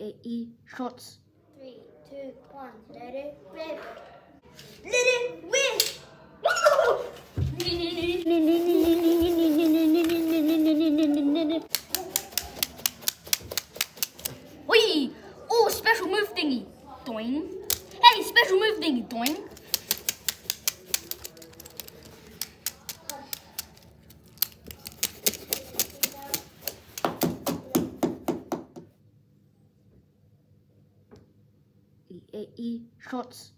EAE shots. Three, two, one, let it rip. Let it rip! Wee! Oh, special move thingy. Doing. Hey, special move thingy. Doing. EAE shots.